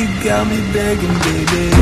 you got me begging, baby.